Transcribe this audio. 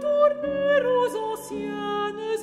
tourneros anciennes